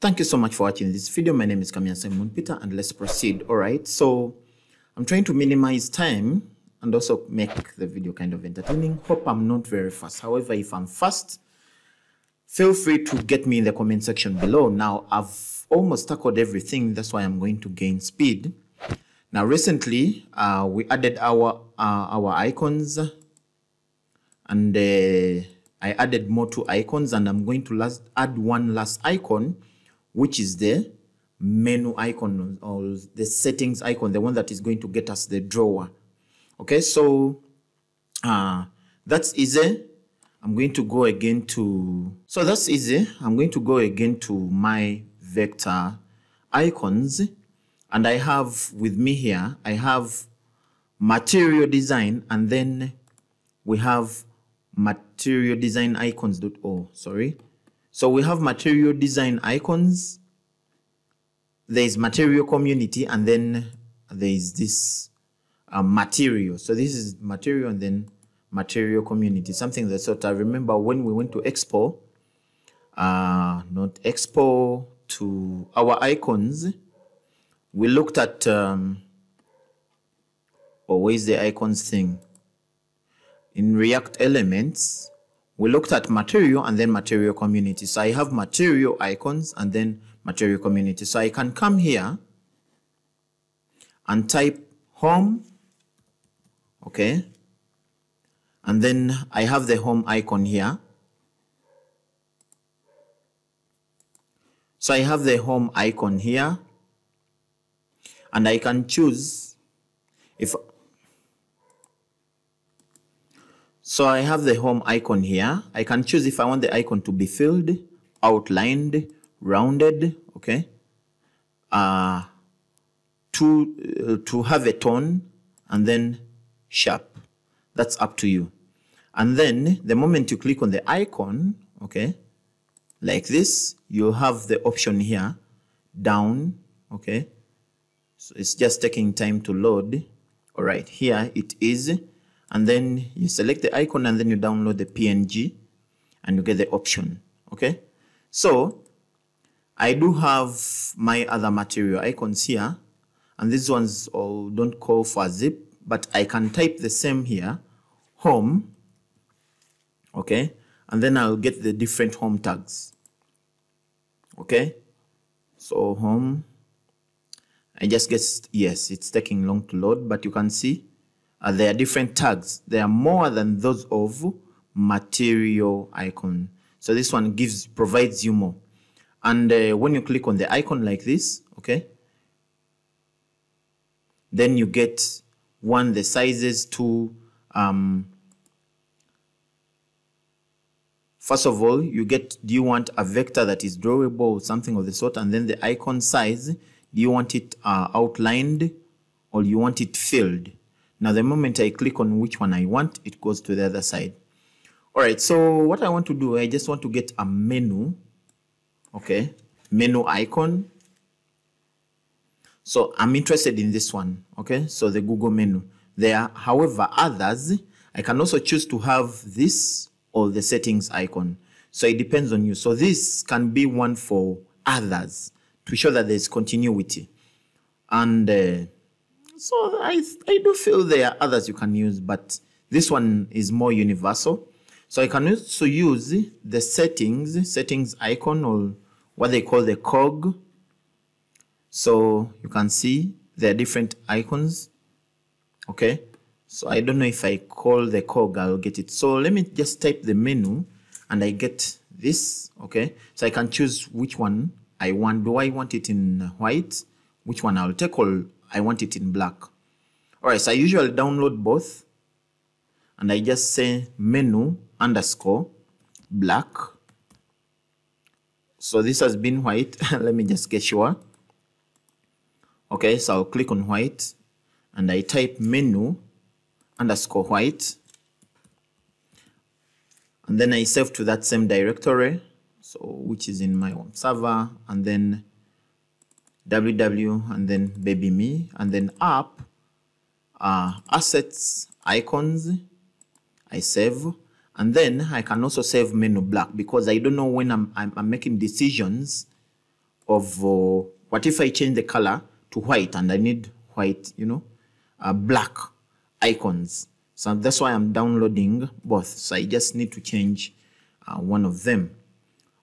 Thank you so much for watching this video. My name is Kamian Simon Peter and let's proceed. All right, so I'm trying to minimize time and also make the video kind of entertaining. Hope I'm not very fast. However, if I'm fast, feel free to get me in the comment section below. Now, I've almost tackled everything. That's why I'm going to gain speed. Now, recently, uh, we added our, uh, our icons and uh, I added more two icons and I'm going to last add one last icon which is the menu icon or the settings icon, the one that is going to get us the drawer. Okay, so uh, that's easy. I'm going to go again to, so that's easy. I'm going to go again to my vector icons and I have with me here, I have material design and then we have material design icons. Oh, sorry. So we have material design icons. There is material community and then there is this uh, material. So this is material and then material community, something that sort of remember when we went to Expo, uh, not Expo to our icons, we looked at, um, or where's the icons thing? In React Elements, we looked at material and then material community. So I have material icons and then material community. So I can come here and type home, okay? And then I have the home icon here. So I have the home icon here and I can choose if So I have the home icon here. I can choose if I want the icon to be filled, outlined, rounded, okay? Uh, to, uh, to have a tone and then sharp. That's up to you. And then the moment you click on the icon, okay, like this, you'll have the option here, down, okay? So it's just taking time to load. All right, here it is and then you select the icon and then you download the PNG and you get the option. Okay. So I do have my other material icons here and these ones all don't call for zip, but I can type the same here, home. Okay. And then I'll get the different home tags. Okay. So home, I just guess, yes, it's taking long to load, but you can see uh, there are different tags. There are more than those of material icon. So this one gives provides you more. And uh, when you click on the icon like this, okay, then you get one the sizes to um, first of all you get do you want a vector that is drawable or something of the sort and then the icon size do you want it uh, outlined or you want it filled now, the moment I click on which one I want, it goes to the other side. All right, so what I want to do, I just want to get a menu, okay, menu icon. So I'm interested in this one, okay, so the Google menu. There however, others, I can also choose to have this or the settings icon. So it depends on you. So this can be one for others to show that there's continuity. And uh, so I, I do feel there are others you can use, but this one is more universal. So I can also use the settings, settings icon or what they call the cog. So you can see there are different icons. Okay. So I don't know if I call the cog, I'll get it. So let me just type the menu and I get this. Okay. So I can choose which one I want. Do I want it in white? Which one I'll take all I want it in black. All right, so I usually download both and I just say menu underscore black. So this has been white. Let me just get sure. Okay, so I'll click on white and I type menu underscore white. And then I save to that same directory, so which is in my own server, and then www and then baby me and then app uh, assets icons I save and then I can also save menu black because I don't know when I'm, I'm, I'm making decisions of uh, what if I change the color to white and I need white, you know, uh, black icons. So that's why I'm downloading both. So I just need to change uh, one of them.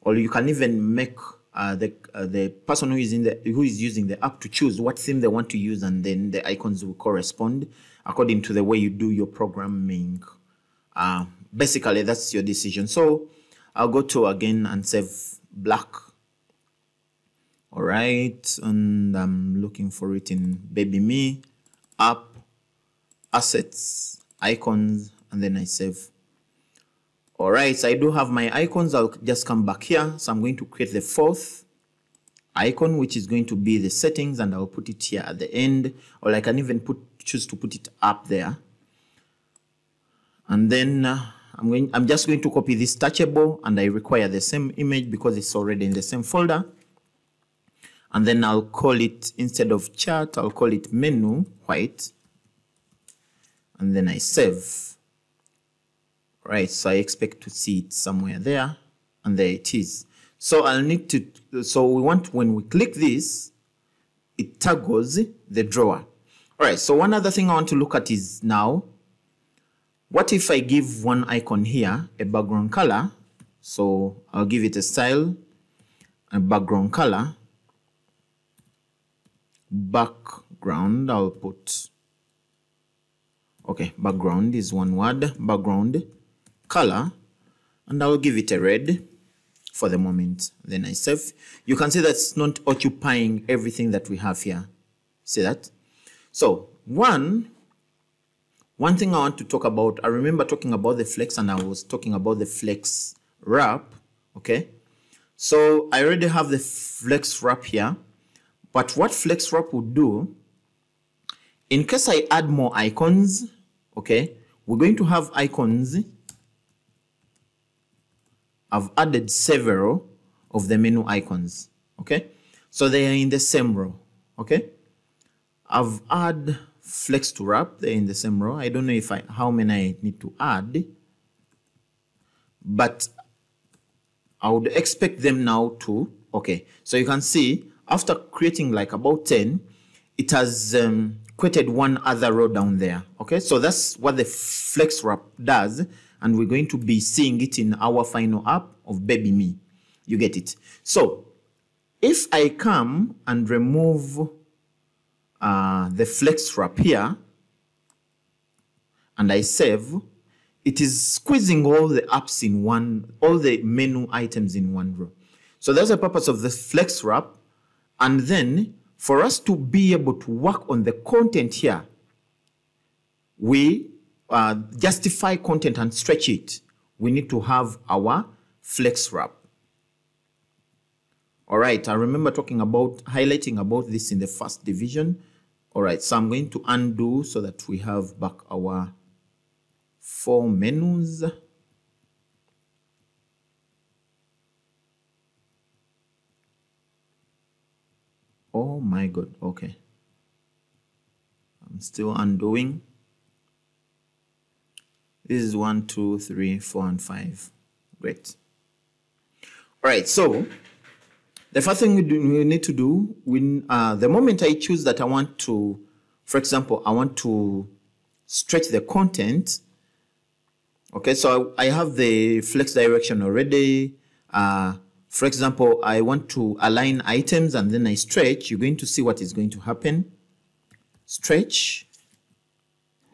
Or you can even make uh, the uh, the person who is in the who is using the app to choose what theme they want to use, and then the icons will correspond according to the way you do your programming. Uh, basically, that's your decision. So I'll go to again and save black. All right, and I'm looking for it in Baby Me, app, assets, icons, and then I save. All right, so I do have my icons. I'll just come back here. So I'm going to create the fourth icon, which is going to be the settings, and I'll put it here at the end, or I can even put choose to put it up there. And then uh, I'm going. I'm just going to copy this touchable, and I require the same image because it's already in the same folder. And then I'll call it instead of chart, I'll call it menu white, and then I save right? So i expect to see it somewhere there and there it is. So i'll need to so we want when we click this it toggles the drawer. All right so one other thing i want to look at is now what if i give one icon here a background color? So i'll give it a style a background color. Background i'll put okay background is one word background color and I'll give it a red for the moment. Then I save. You can see that's not occupying everything that we have here. See that? So one, one thing I want to talk about, I remember talking about the flex and I was talking about the flex wrap. Okay. So I already have the flex wrap here, but what flex wrap would do, in case I add more icons, okay, we're going to have icons I've added several of the menu icons, okay? So they are in the same row, okay? I've add flex to wrap, they're in the same row. I don't know if I how many I need to add, but I would expect them now to, okay. So you can see after creating like about 10, it has um, created one other row down there, okay? So that's what the flex wrap does and we're going to be seeing it in our final app of Baby Me. You get it? So if I come and remove uh, the flex wrap here and I save, it is squeezing all the apps in one, all the menu items in one row. So that's the purpose of the flex wrap. And then for us to be able to work on the content here, we uh, justify content and stretch it, we need to have our flex wrap. All right, I remember talking about, highlighting about this in the first division. All right, so I'm going to undo so that we have back our four menus. Oh my God, okay. I'm still undoing. This is one, two, three, four, and five. Great. All right, so the first thing we, do, we need to do, when uh, the moment I choose that I want to, for example, I want to stretch the content. Okay, so I, I have the flex direction already. Uh, for example, I want to align items and then I stretch. You're going to see what is going to happen. Stretch.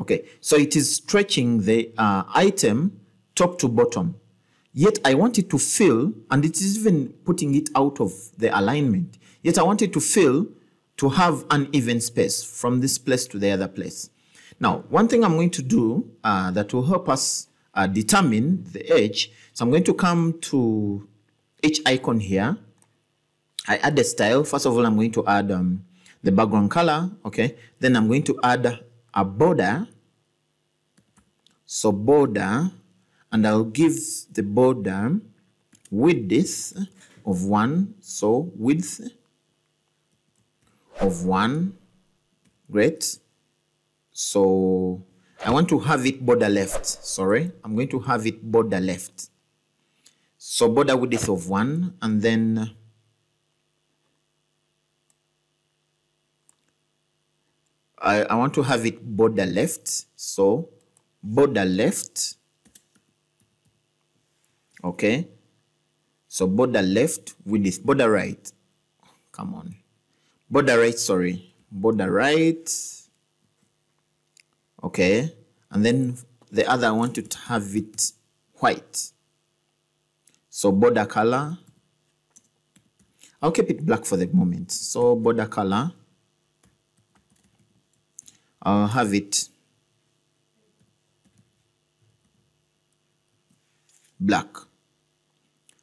Okay, so it is stretching the uh, item top to bottom. Yet I want it to fill, and it is even putting it out of the alignment. Yet I want it to fill to have an even space from this place to the other place. Now, one thing I'm going to do uh, that will help us uh, determine the edge, so I'm going to come to each icon here. I add the style. First of all, I'm going to add um, the background color, okay? Then I'm going to add a border. So border, and I'll give the border width of one. So width of one. Great. So I want to have it border left. Sorry, I'm going to have it border left. So border width of one, and then I, I want to have it border left. So border left. Okay. So border left with this border right. Come on. Border right, sorry. Border right. Okay. And then the other, I want to have it white. So border color. I'll keep it black for the moment. So border color. I'll have it black.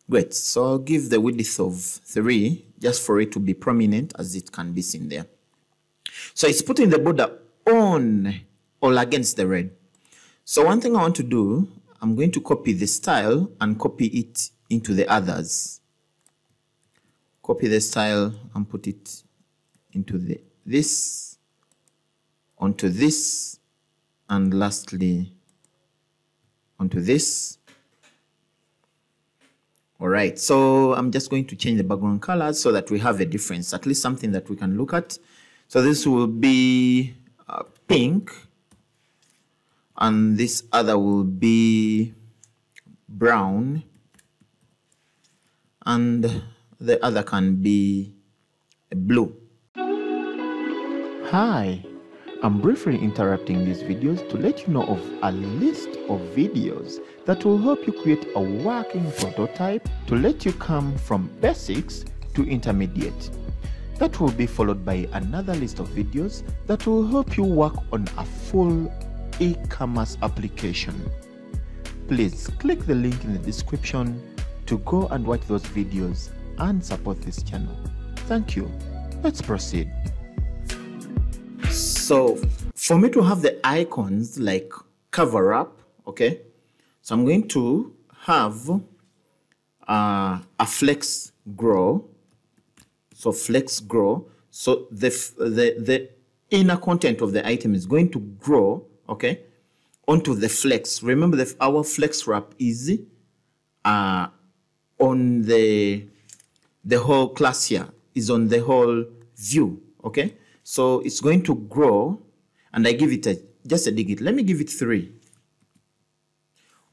Great, so I'll give the width of 3 just for it to be prominent as it can be seen there. So it's putting the border on or against the red. So one thing I want to do, I'm going to copy the style and copy it into the others. Copy the style and put it into the this, onto this, and lastly onto this all right, so I'm just going to change the background colors so that we have a difference, at least something that we can look at. So this will be uh, pink, and this other will be brown, and the other can be blue. Hi, I'm briefly interrupting these videos to let you know of a list of videos that will help you create a working prototype to let you come from basics to intermediate. That will be followed by another list of videos that will help you work on a full e-commerce application. Please click the link in the description to go and watch those videos and support this channel. Thank you. Let's proceed. So for me to have the icons like cover up, okay, so I'm going to have uh, a flex grow. So flex grow. So the, the, the inner content of the item is going to grow, okay, onto the flex. Remember that our flex wrap is uh, on the, the whole class here, is on the whole view, okay? So it's going to grow and I give it a, just a digit. Let me give it three.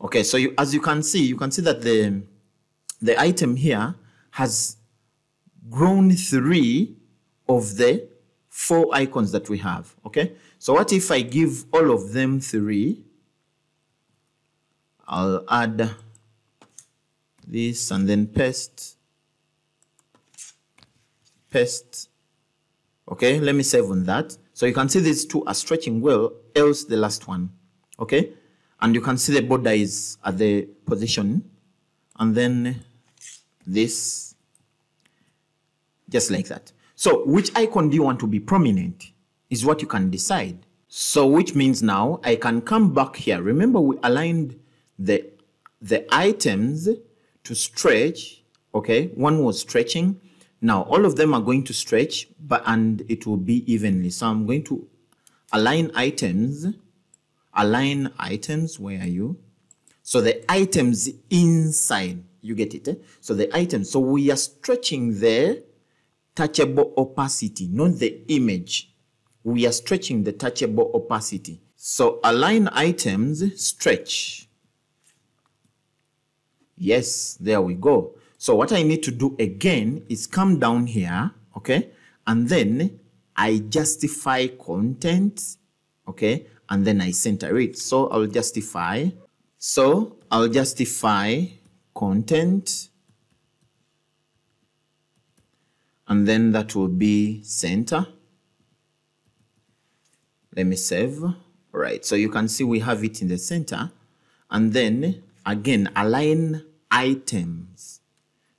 Okay, so you, as you can see, you can see that the, the item here has grown three of the four icons that we have, okay? So what if I give all of them three? I'll add this and then paste, paste, Okay, let me save on that. So you can see these two are stretching well, else the last one. Okay, and you can see the border is at the position, and then this, just like that. So which icon do you want to be prominent is what you can decide. So which means now I can come back here. Remember we aligned the, the items to stretch, okay? One was stretching, now, all of them are going to stretch, but and it will be evenly. So I'm going to align items, align items, where are you? So the items inside, you get it? Eh? So the items, so we are stretching the touchable opacity, not the image. We are stretching the touchable opacity. So align items, stretch. Yes, there we go. So what I need to do again is come down here, okay? And then I justify content, okay? And then I center it. So I'll justify. So I'll justify content. And then that will be center. Let me save. All right, so you can see we have it in the center. And then again, align items.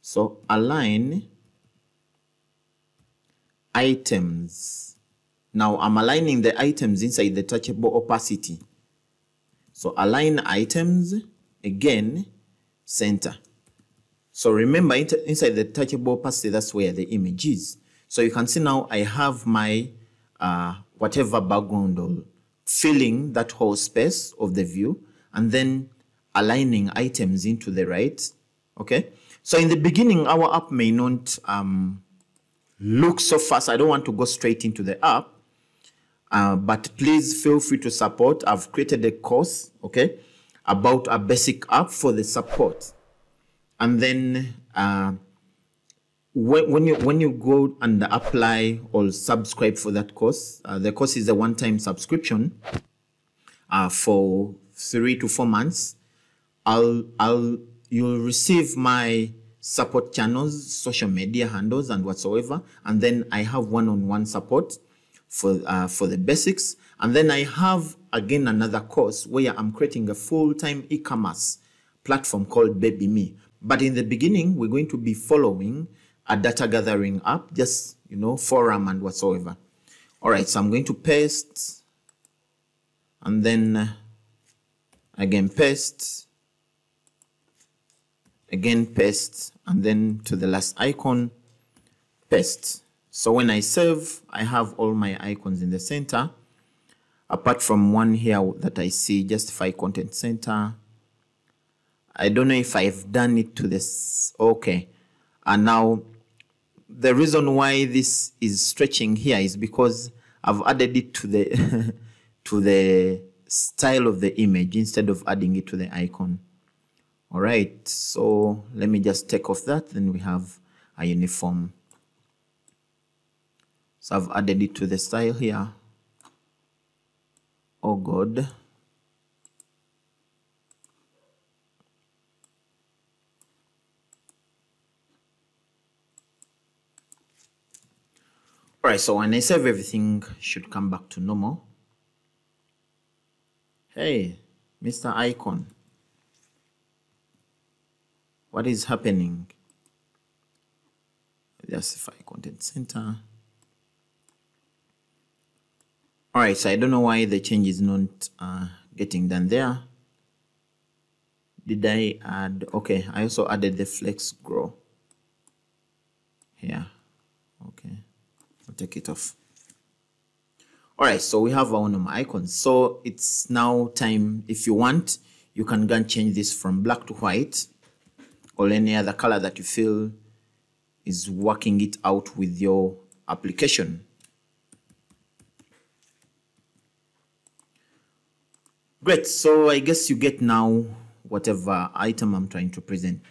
So align items. Now I'm aligning the items inside the touchable opacity. So align items, again, center. So remember inside the touchable opacity, that's where the image is. So you can see now I have my uh, whatever background or filling that whole space of the view and then aligning items into the right, okay? So in the beginning, our app may not um, look so fast. I don't want to go straight into the app. Uh, but please feel free to support. I've created a course, okay, about a basic app for the support. And then uh, when, when you when you go and apply or subscribe for that course, uh, the course is a one-time subscription uh, for three to four months. I'll I'll you'll receive my support channels, social media handles, and whatsoever. And then I have one-on-one support for uh, for the basics. And then I have again another course where I'm creating a full-time e-commerce platform called Baby Me. But in the beginning, we're going to be following a data gathering app, just you know, forum and whatsoever. All right, so I'm going to paste and then uh, again paste, again paste, and then to the last icon, paste. So when I save, I have all my icons in the center, apart from one here that I see, justify content center. I don't know if I've done it to this. Okay. And now the reason why this is stretching here is because I've added it to the to the style of the image instead of adding it to the icon. All right, so let me just take off that. Then we have a uniform. So I've added it to the style here. Oh God. All right, so when I save everything should come back to normal. Hey, Mr. Icon. What is happening? Justify content center. All right, so I don't know why the change is not uh, getting done there. Did I add? Okay, I also added the flex grow here. Okay, I'll take it off. All right, so we have our own icons. So it's now time, if you want, you can go and change this from black to white or any other color that you feel is working it out with your application. Great, so I guess you get now whatever item I'm trying to present.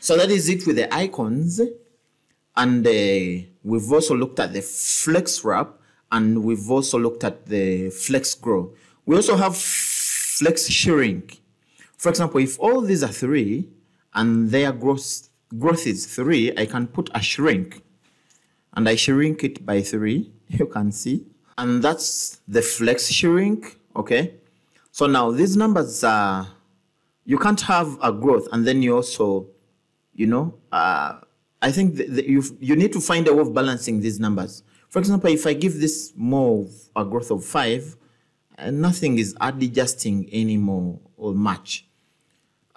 So that is it with the icons. And uh, we've also looked at the flex wrap and we've also looked at the flex grow. We also have flex shrink. For example, if all these are three and their growth, growth is three, I can put a shrink and I shrink it by three, you can see. And that's the flex shrink, okay? So now these numbers are, you can't have a growth and then you also, you know, uh, I think you, you need to find a way of balancing these numbers. For example, if I give this more a growth of five, uh, nothing is adjusting anymore or much.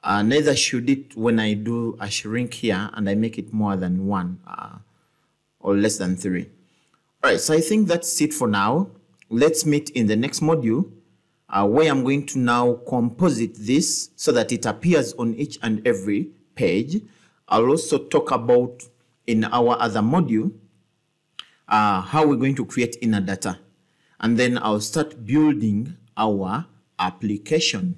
Uh, neither should it when I do a shrink here and I make it more than one uh, or less than three. All right, so I think that's it for now. Let's meet in the next module uh, where I'm going to now composite this so that it appears on each and every page. I'll also talk about in our other module uh, how we're going to create inner data. And then I'll start building our application.